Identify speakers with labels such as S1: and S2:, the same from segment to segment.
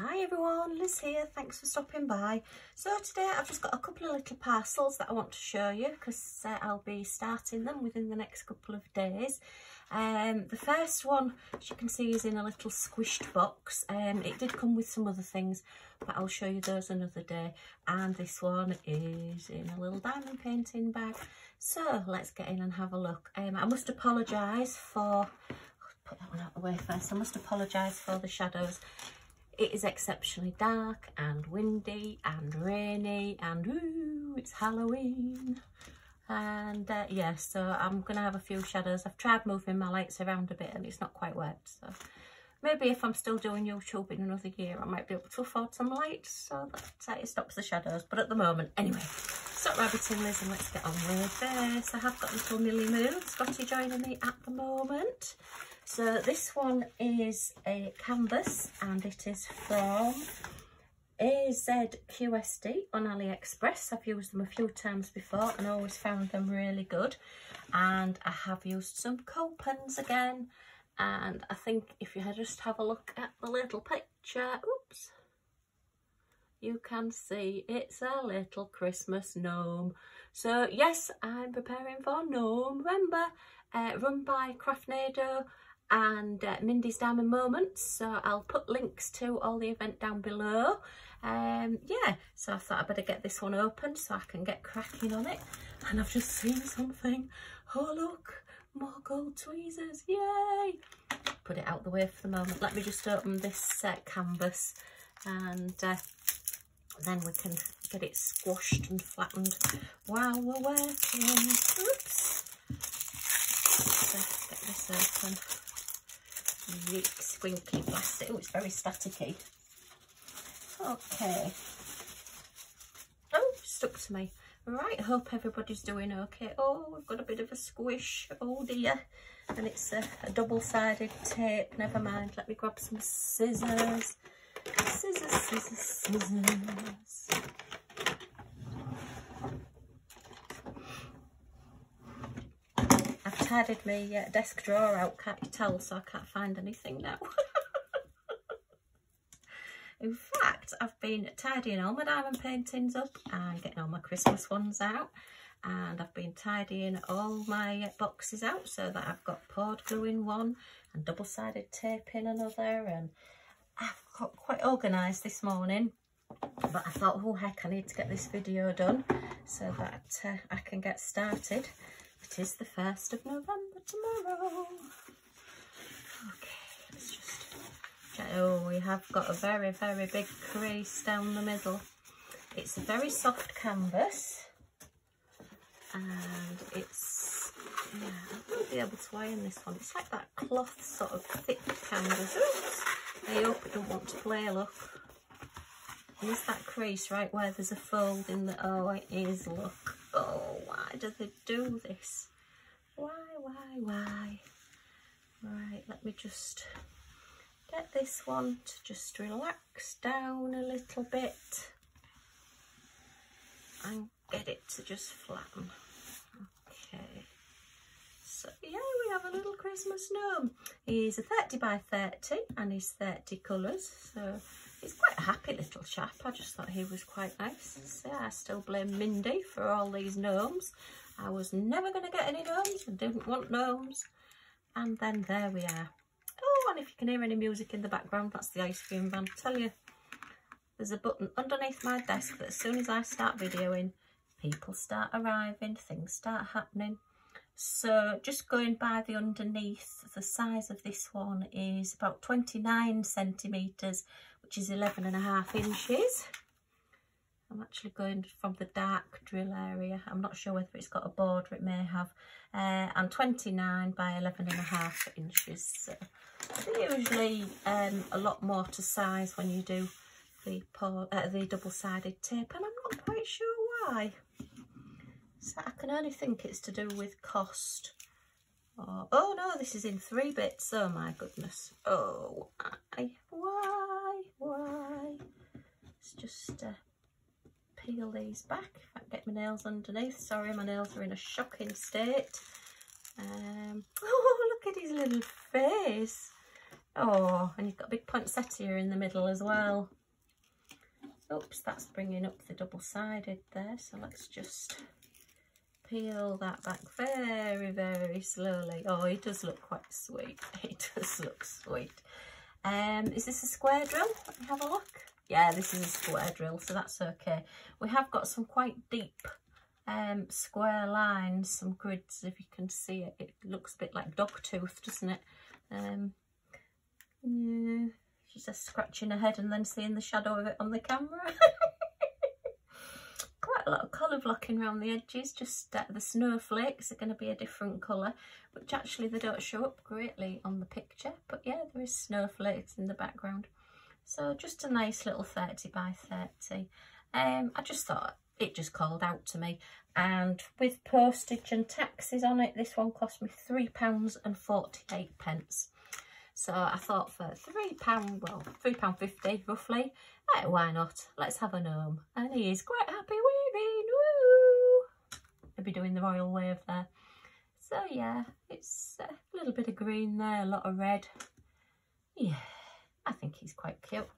S1: Hi everyone, Liz here, thanks for stopping by. So today I've just got a couple of little parcels that I want to show you because uh, I'll be starting them within the next couple of days. Um, the first one, as you can see, is in a little squished box. Um, it did come with some other things, but I'll show you those another day. And this one is in a little diamond painting bag. So let's get in and have a look. Um, I must apologise for, put that one out the way first, I must apologise for the shadows. It is exceptionally dark and windy and rainy and ooh, it's Halloween. And uh, yeah, so I'm going to have a few shadows. I've tried moving my lights around a bit and it's not quite worked. So maybe if I'm still doing YouTube in another year, I might be able to afford some lights so that it stops the shadows. But at the moment, anyway, stop rabbiting Liz and let's get on with this. I have got little Millie Moon, Scottie joining me at the moment. So this one is a canvas and it is from AZQSD on AliExpress. I've used them a few times before and always found them really good. And I have used some Copeens again. And I think if you just have a look at the little picture, oops, you can see it's a little Christmas gnome. So yes, I'm preparing for Gnomevember, uh, run by Craftnado and uh, Mindy's Diamond Moments. So I'll put links to all the event down below. Um, yeah, so I thought I'd better get this one open so I can get cracking on it. And I've just seen something. Oh, look, more gold tweezers. Yay! Put it out the way for the moment. Let me just open this uh, canvas and uh, then we can get it squashed and flattened while we're working. Oops. Let's get this open. Squinky plastic. Oh, it's very staticky. Okay. Oh, stuck to me. Right, hope everybody's doing okay. Oh, we've got a bit of a squish. Oh dear. And it's a, a double-sided tape. Never mind. Let me grab some scissors. Scissors, scissors, scissors. Tidied my uh, desk drawer out, can't you tell? So I can't find anything now. In fact, I've been tidying all my diamond paintings up and getting all my Christmas ones out. And I've been tidying all my boxes out so that I've got poured glue in one and double-sided tape in another. And I've got quite organised this morning. But I thought, oh heck, I need to get this video done so that uh, I can get started. It is the 1st of November tomorrow. Okay, let's just Oh, we have got a very, very big crease down the middle. It's a very soft canvas. And it's, yeah, I won't be able to iron this one. It's like that cloth sort of thick canvas. Oops. I hope it don't want to play, look. And is that crease right where there's a fold in the, oh, it is, look. Oh, why do they do this? Why, why, why? Right, let me just get this one to just relax down a little bit and get it to just flatten. Okay, so yeah, we have a little Christmas gnome. He's a 30 by 30 and he's 30 colours, so he's quite a happy little chap. I just thought he was quite nice. So I still blame Mindy for all these gnomes. I was never going to get any gnomes and didn't want gnomes. And then there we are. Oh, and if you can hear any music in the background, that's the ice cream van. I tell you, there's a button underneath my desk that as soon as I start videoing, people start arriving, things start happening. So just going by the underneath, the size of this one is about 29 centimetres, which is 11 and a half inches. I'm actually going from the dark drill area. I'm not sure whether it's got a border, it may have. Uh, and 29 by 11 and a half inches. So usually um, a lot more to size when you do the, uh, the double-sided tape and I'm not quite sure why. So I can only think it's to do with cost. Oh, oh no, this is in three bits. Oh my goodness. Oh, why? Why? Why? Let's just uh, peel these back. I can get my nails underneath. Sorry, my nails are in a shocking state. Um, oh, look at his little face. Oh, and you've got a big poinsettia in the middle as well. Oops, that's bringing up the double-sided there. So let's just peel that back very, very slowly. Oh, he does look quite sweet. He does look sweet. Um, is this a square drill? Let me have a look. Yeah, this is a square drill, so that's okay. We have got some quite deep um, square lines, some grids, if you can see it. It looks a bit like dog tooth, doesn't it? Um, yeah, she's just scratching her head and then seeing the shadow of it on the camera. Quite a lot of colour blocking around the edges, just uh, the snowflakes are going to be a different colour, which actually they don't show up greatly on the picture. But yeah, there is snowflakes in the background. So just a nice little 30 by 30. Um, I just thought it just called out to me. And with postage and taxes on it, this one cost me £3.48. So I thought for £3, well, £3.50 roughly, hey, why not? Let's have a gnome. And he is quite happy weaving, woo! I'll be doing the royal wave there. So yeah, it's a little bit of green there, a lot of red. Yeah, I think he's quite cute.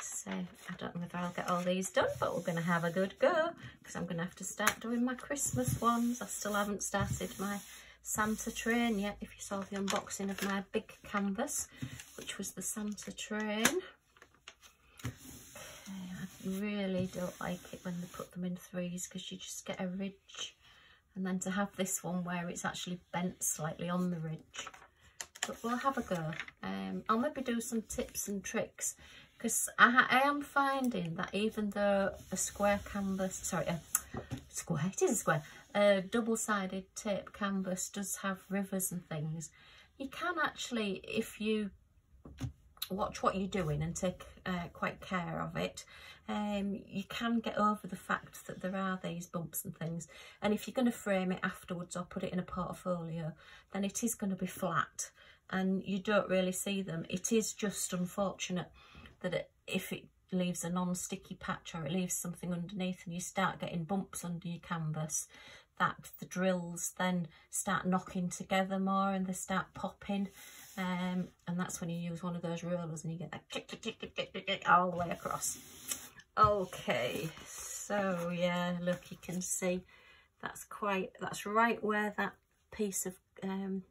S1: So I don't know whether I'll get all these done, but we're going to have a good go because I'm going to have to start doing my Christmas ones. I still haven't started my Santa train yet, if you saw the unboxing of my big canvas, which was the Santa train. I really don't like it when they put them in threes because you just get a ridge. And then to have this one where it's actually bent slightly on the ridge. But we'll have a go. Um, I'll maybe do some tips and tricks because I, I, am finding that even though a square canvas, sorry, a square, it is a square, a double-sided tape canvas does have rivers and things, you can actually, if you watch what you're doing and take uh, quite care of it, um, you can get over the fact that there are these bumps and things. And if you're going to frame it afterwards or put it in a portfolio, then it is going to be flat and you don't really see them. It is just unfortunate that it, if it leaves a non-sticky patch or it leaves something underneath and you start getting bumps under your canvas, that the drills then start knocking together more and they start popping um, and that's when you use one of those rollers and you get that click, click, click, click, click, click, all the way across. Okay, so yeah, look, you can see that's quite, that's right where that piece of um,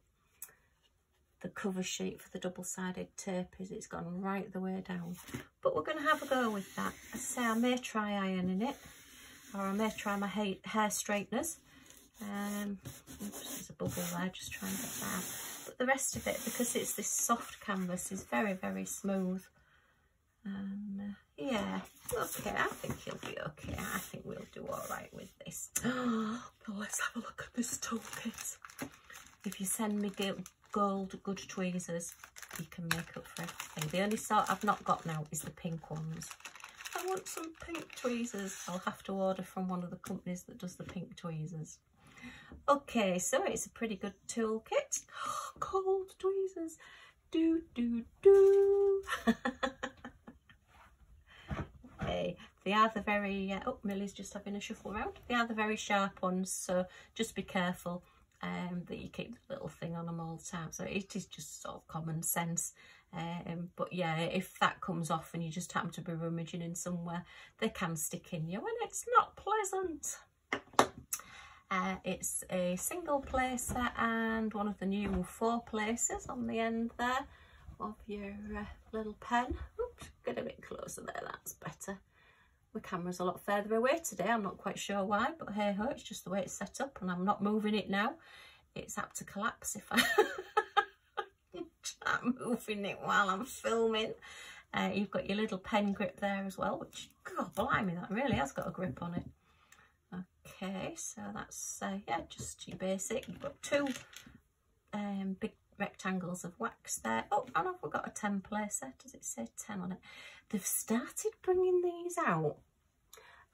S1: the cover sheet for the double-sided tape is. It's gone right the way down. But we're going to have a go with that. I say I may try ironing it or I may try my hair straighteners um, oops, there's a bubble there, just try and get that But the rest of it, because it's this soft canvas, is very, very smooth. Uh, yeah, okay, I think he'll be okay. I think we'll do all right with this. Oh, let's have a look at this toolkit. If you send me gold good tweezers, you can make up for everything. The only sort I've not got now is the pink ones. I want some pink tweezers. I'll have to order from one of the companies that does the pink tweezers. Okay, so it's a pretty good toolkit. Cold tweezers. Do, do, do. okay, they are the very, uh, oh, Millie's just having a shuffle around. They are the very sharp ones, so just be careful um, that you keep the little thing on them all the time. So it is just sort of common sense. Um, but yeah, if that comes off and you just happen to be rummaging in somewhere, they can stick in you and it's not pleasant. Uh, it's a single placer and one of the new four places on the end there of your uh, little pen. Oops, get a bit closer there, that's better. My camera's a lot further away today, I'm not quite sure why, but hey ho, it's just the way it's set up and I'm not moving it now. It's apt to collapse if I start moving it while I'm filming. Uh, you've got your little pen grip there as well, which, god blimey, that really has got a grip on it. Okay, so that's, uh, yeah, just your basic. You've got two um, big rectangles of wax there. Oh, and I've got a 10 placer. Does it say 10 on it? They've started bringing these out.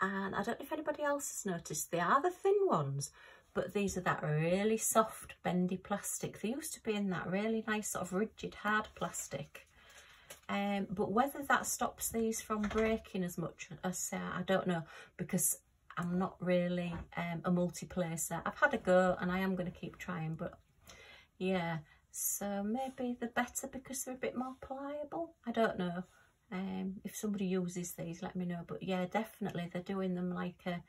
S1: And I don't know if anybody else has noticed, they are the thin ones, but these are that really soft, bendy plastic. They used to be in that really nice sort of rigid, hard plastic. Um, but whether that stops these from breaking as much as I don't know because I'm not really um, a multi-placer. I've had a go and I am going to keep trying, but yeah, So maybe they're better because they're a bit more pliable. I don't know. Um, if somebody uses these, let me know. But yeah, definitely they're doing them like a,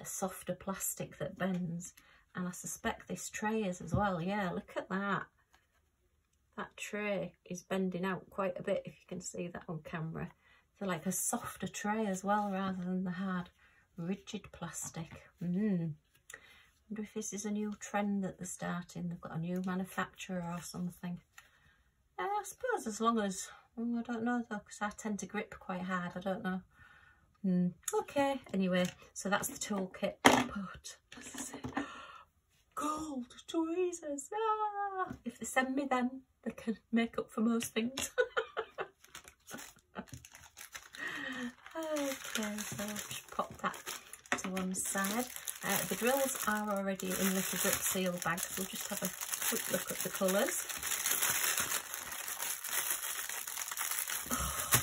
S1: a softer plastic that bends. And I suspect this tray is as well. Yeah, look at that. That tray is bending out quite a bit if you can see that on camera. They're like a softer tray as well rather than the hard rigid plastic. Mm. wonder if this is a new trend that they're starting. They've got a new manufacturer or something. Uh, I suppose as long as, oh, I don't know though, because I tend to grip quite hard. I don't know. Mm. Okay, anyway, so that's the toolkit. But, gold tweezers. Ah, if they send me them, they can make up for most things. okay, so I'll just pop that to one side. Uh, the drills are already in little grip seal bags. We'll just have a quick look at the colours. Oh,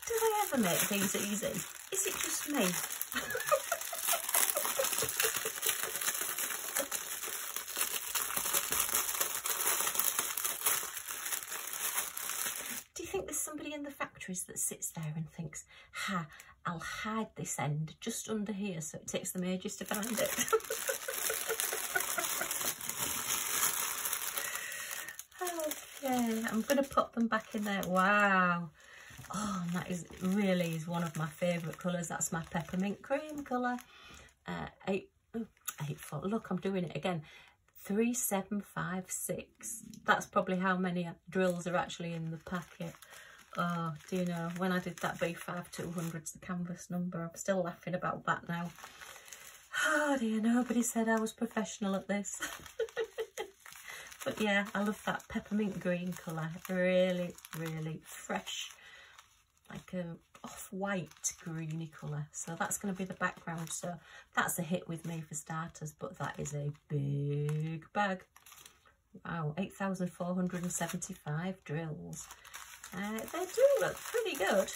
S1: do they ever make these easy? Is it just me? That sits there and thinks, ha, I'll hide this end just under here so it takes them ages to find it. okay, I'm going to put them back in there. Wow. Oh, and that is really is one of my favourite colours. That's my peppermint cream colour. Uh, eight, oh. Look, I'm doing it again. 3756. That's probably how many drills are actually in the packet. Oh, do you know, when I did that B5 200s, the canvas number, I'm still laughing about that now. Ah, oh dear, nobody said I was professional at this. but yeah, I love that peppermint green colour. Really, really fresh. Like a off-white greeny colour. So that's going to be the background. So that's a hit with me for starters. But that is a big bag. Wow, 8,475 drills. Uh, they do look pretty good.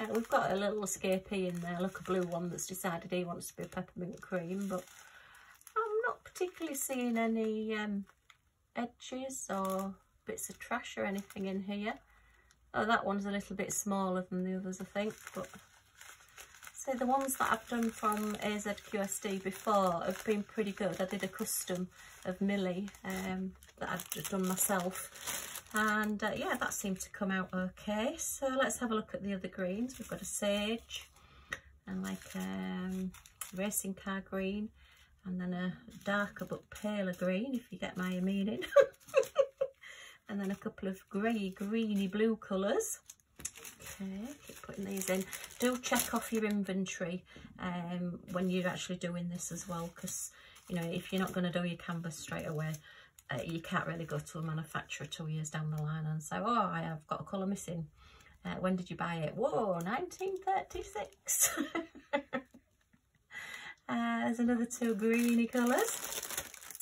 S1: Uh, we've got a little escapee in there, look a blue one that's decided he wants to be a peppermint cream, but I'm not particularly seeing any um, edges or bits of trash or anything in here. Oh, that one's a little bit smaller than the others, I think, but so the ones that I've done from AZQSD before have been pretty good. I did a custom of Millie um, that I've done myself and uh, yeah that seemed to come out okay. So let's have a look at the other greens. We've got a sage and like um racing car green and then a darker but paler green if you get my meaning. And then a couple of grey greeny blue colours. Okay keep putting these in. Do check off your inventory um, when you're actually doing this as well because you know if you're not going to do your canvas straight away uh, you can't really go to a manufacturer two years down the line and say, oh, I have got a colour missing. Uh, when did you buy it? Whoa, 1936. uh, there's another two greeny colours.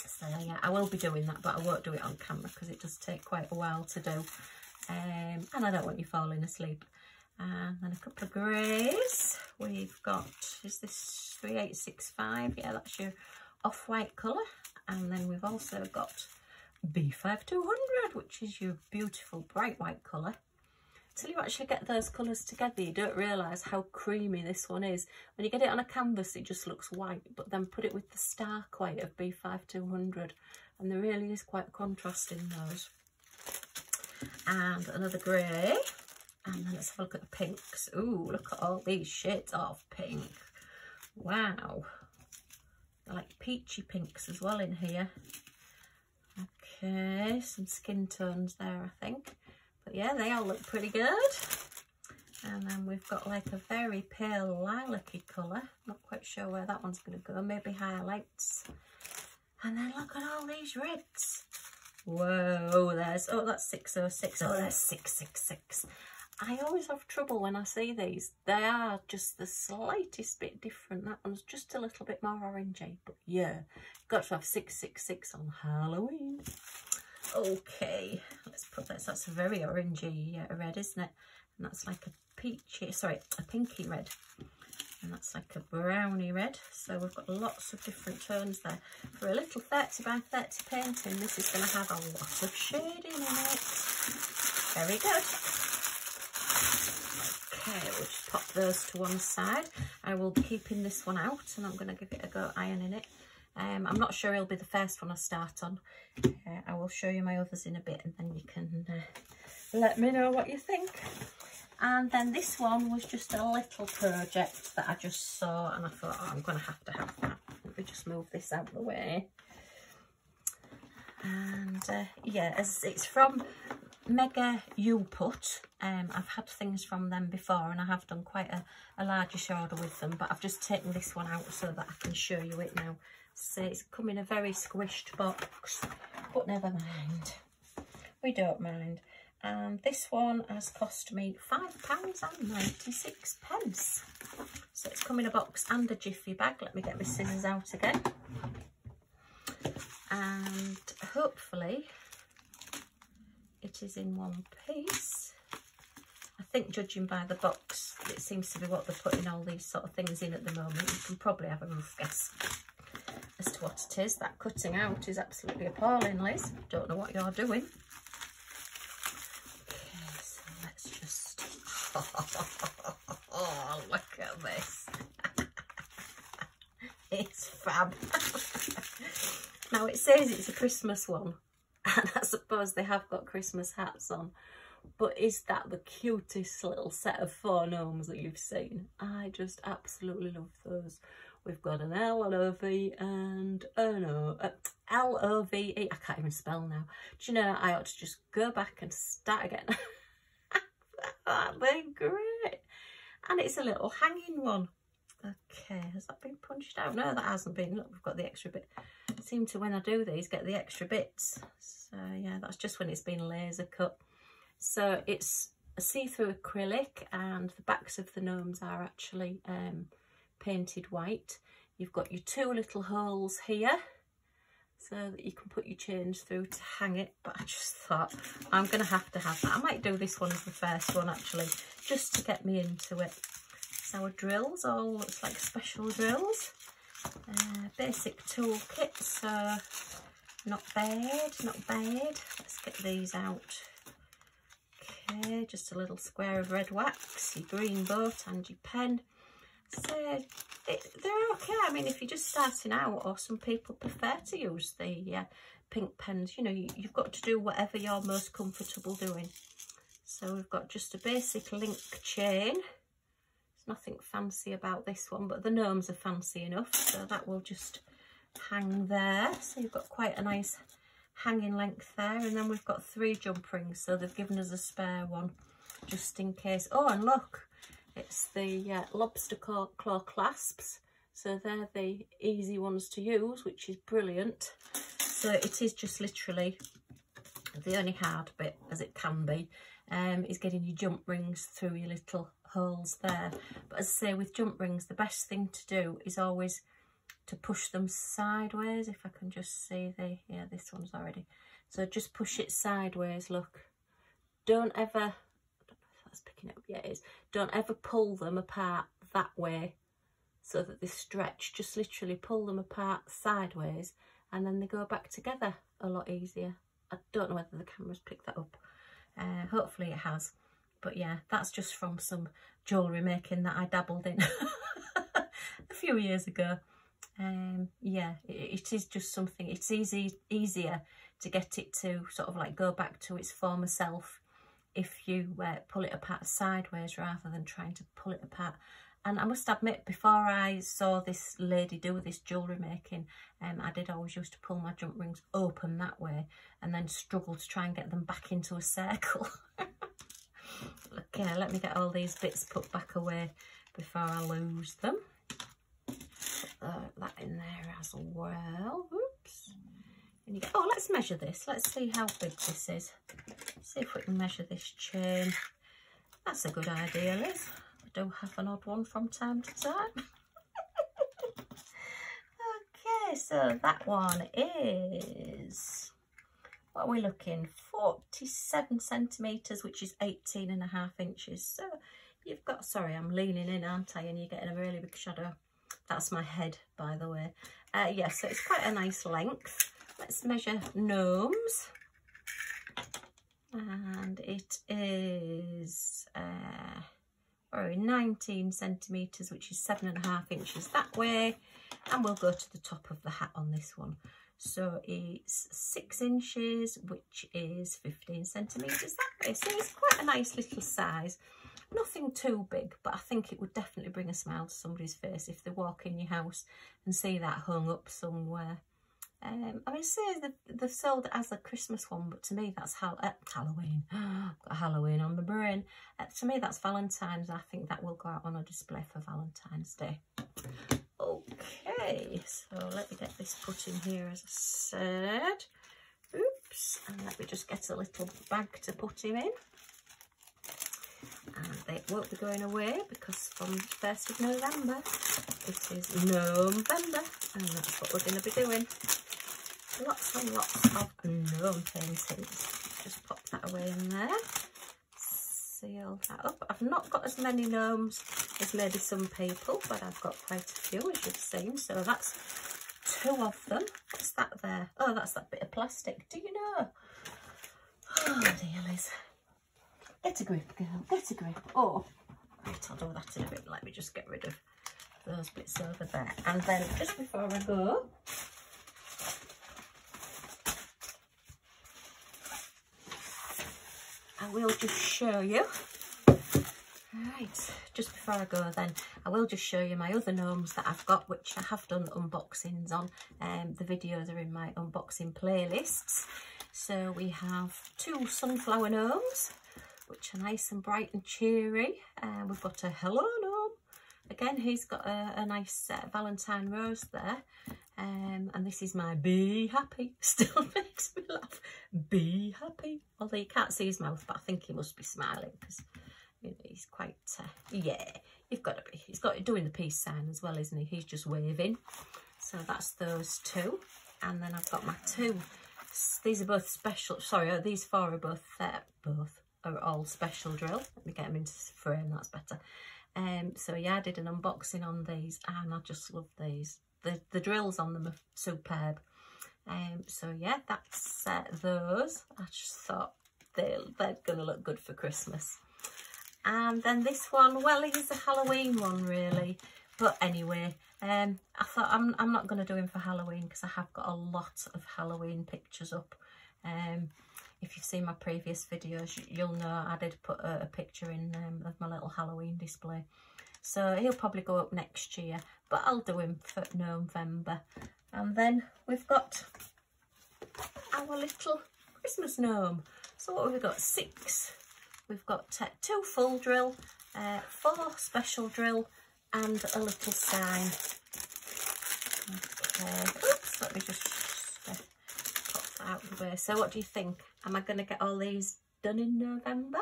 S1: So yeah, I will be doing that, but I won't do it on camera because it does take quite a while to do. Um, and I don't want you falling asleep. And then a couple of greys. We've got, is this 3865? Yeah, that's your off-white colour. And then we've also got B5200, which is your beautiful bright white colour. Till you actually get those colours together, you don't realise how creamy this one is. When you get it on a canvas, it just looks white, but then put it with the stark white of B5200, and there really is quite a contrast in those. And another grey, and then let's have a look at the pinks. Ooh, look at all these shades of pink. Wow. They're like peachy pinks as well in here. Okay, some skin tones there, I think. But yeah, they all look pretty good. And then we've got like a very pale lilac-y colour. Not quite sure where that one's going to go. Maybe highlights. And then look at all these reds. Whoa, there's, oh, that's 606. Oh, there's 666. I always have trouble when I see these. They are just the slightest bit different. That one's just a little bit more orangey. But yeah, got to have 666 on Halloween. Okay, let's put this. That's a very orangey uh, red, isn't it? And that's like a peachy, sorry, a pinky red. and that's like a browny red so we've got lots of different tones there for a little 30 by 30 painting this is going to have a lot of shading in it very good okay we'll just pop those to one side I will be keeping this one out and I'm going to give it a go ironing it um, I'm not sure it'll be the first one I start on uh, I will show you my others in a bit and then you can uh, let me know what you think and then this one was just a little project that I just saw and I thought, oh, I'm going to have to have that. Let me just move this out of the way. And uh, yeah, as it's from Mega U-Put. Um, I've had things from them before and I have done quite a, a largish order with them, but I've just taken this one out so that I can show you it now. So it's come in a very squished box, but never mind. We don't mind and this one has cost me five pounds and ninety six pence. So it's come in a box and a jiffy bag. Let me get my scissors out again. And hopefully it is in one piece. I think judging by the box, it seems to be what they're putting all these sort of things in at the moment. You can probably have a rough guess as to what it is. That cutting out is absolutely appalling, Liz. Don't know what you're doing. Okay, so let's just... oh, look at this. it's fab. now it says it's a Christmas one and I suppose they have got Christmas hats on but is that the cutest little set of four gnomes that you've seen? I just absolutely love those. We've got an L, an O, V and no, uh, L, O, V, E. I can't even spell now. Do you know, I ought to just go back and start again. They're great. And it's a little hanging one. Okay, has that been punched out? No, that hasn't been. Look, we've got the extra bit. I seem to, when I do these, get the extra bits. So, yeah, that's just when it's been laser cut. So, it's a see-through acrylic and the backs of the gnomes are actually um, painted white. You've got your two little holes here so that you can put your change through to hang it but I just thought I'm gonna have to have that I might do this one as the first one actually just to get me into it our drills all looks like special drills uh, basic toolkit so not bad not bad let's get these out okay just a little square of red wax your green boat and your pen so it, they're okay. I mean, if you're just starting out or some people prefer to use the uh, pink pens, you know, you, you've got to do whatever you're most comfortable doing. So we've got just a basic link chain. Nothing fancy about this one, but the gnomes are fancy enough. So that will just hang there. So you've got quite a nice hanging length there. And then we've got three jump rings. So they've given us a spare one just in case. Oh, and look, it's the uh, lobster claw, claw clasps. So they're the easy ones to use, which is brilliant. So it is just literally the only hard bit, as it can be, um, is getting your jump rings through your little holes there. But as I say, with jump rings, the best thing to do is always to push them sideways. If I can just see the, yeah, this one's already. So just push it sideways, look. Don't ever that's picking up, yeah it is. Don't ever pull them apart that way so that they stretch. Just literally pull them apart sideways and then they go back together a lot easier. I don't know whether the camera's picked that up. Uh, hopefully it has. But yeah, that's just from some jewellery making that I dabbled in a few years ago. Um, yeah, it, it is just something, it's easy easier to get it to sort of like go back to its former self if you uh, pull it apart sideways rather than trying to pull it apart. And I must admit, before I saw this lady do this jewellery making, um, I did always used to pull my jump rings open that way and then struggle to try and get them back into a circle. okay, let me get all these bits put back away before I lose them. Put uh, that in there as well. Oops. And you go, oh, let's measure this. Let's see how big this is. See if we can measure this chain. That's a good idea, Liz. I do have an odd one from time to time. okay, so that one is, what are we looking? 47 centimetres, which is 18 and a half inches. So you've got, sorry, I'm leaning in, aren't I? And you're getting a really big shadow. That's my head, by the way. Uh, yes, yeah, so it's quite a nice length. Let's measure gnomes. And it is uh, oh, 19 centimetres, which is seven and a half inches that way. And we'll go to the top of the hat on this one. So it's six inches, which is 15 centimetres that way. So it's quite a nice little size. Nothing too big, but I think it would definitely bring a smile to somebody's face if they walk in your house and see that hung up somewhere. Um, I mean, say they've, they've sold it as a Christmas one, but to me that's Hal uh, Halloween. got Halloween on the brain. Uh, to me that's Valentine's. I think that will go out on a display for Valentine's Day. Okay, so let me get this put in here as I said. Oops, and let me just get a little bag to put him in. And they won't be going away because from 1st of November it is November and that's what we're going to be doing. Lots and lots of gnome paintings. Just pop that away in there seal that up. I've not got as many gnomes as maybe some people, but I've got quite a few as you've seen. So that's two of them. What's that there? Oh, that's that bit of plastic. Do you know? Oh, dear Liz. Get a grip, girl. Get a grip. Oh, right, I'll do that in a bit. Let me just get rid of those bits over there. And then just before I go, I will just show you. Right, just before I go then, I will just show you my other gnomes that I've got, which I have done unboxings on. Um, the videos are in my unboxing playlists. So we have two sunflower gnomes, which are nice and bright and cheery. Uh, we've got a hello gnome. Again, he's got a, a nice uh, Valentine rose there. Um, and this is my be happy. Still makes me laugh. Be happy. Although you can't see his mouth, but I think he must be smiling because you know, he's quite, uh, yeah, you've got to be. He's got doing the peace sign as well, isn't he? He's just waving. So that's those two. And then I've got my two. These are both special. Sorry, uh, these four are both, uh, both are all special drill. Let me get them into frame, that's better. Um, so yeah, I did an unboxing on these and I just love these the, the drills on them are superb. Um, so yeah, that's uh, those. I just thought they're, they're going to look good for Christmas. And then this one, well, it is a Halloween one really. But anyway, um, I thought I'm, I'm not going to do him for Halloween because I have got a lot of Halloween pictures up. Um, if you've seen my previous videos, you'll know I did put a, a picture in um, of my little Halloween display. So he'll probably go up next year, but I'll do him for November. And then we've got our little Christmas gnome. So what have we got? Six. We've got uh, two full drill, uh, four special drill, and a little sign. Okay. Oops, let me just uh, pop that out of the way. So what do you think? Am I going to get all these done in November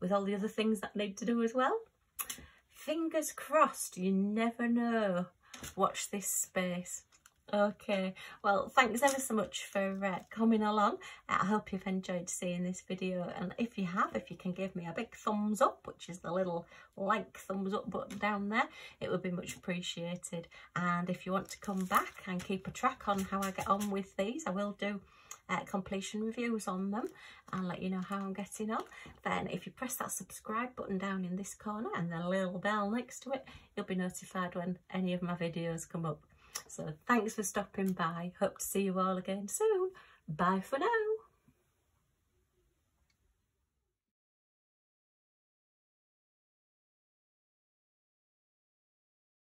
S1: with all the other things that need to do as well? Fingers crossed, you never know. Watch this space. Okay, well, thanks ever so much for uh, coming along. I hope you've enjoyed seeing this video. And if you have, if you can give me a big thumbs up, which is the little like thumbs up button down there, it would be much appreciated. And if you want to come back and keep a track on how I get on with these, I will do uh, completion reviews on them and let you know how I'm getting on. Then if you press that subscribe button down in this corner and the little bell next to it, you'll be notified when any of my videos come up. So thanks for stopping by. Hope to see you all again soon. Bye for now.